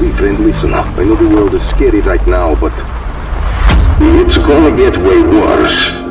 Be friend, listen up. I know the world is scary right now, but... It's gonna get way worse.